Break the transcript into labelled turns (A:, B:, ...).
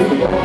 A: Hallelujah.